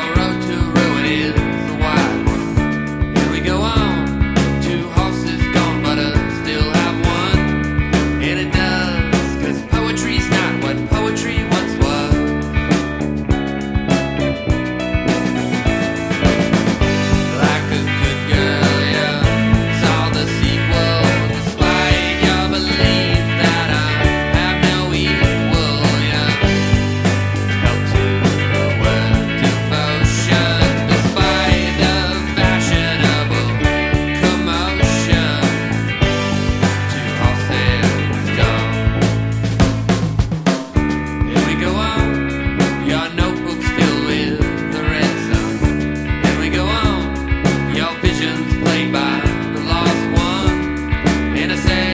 around.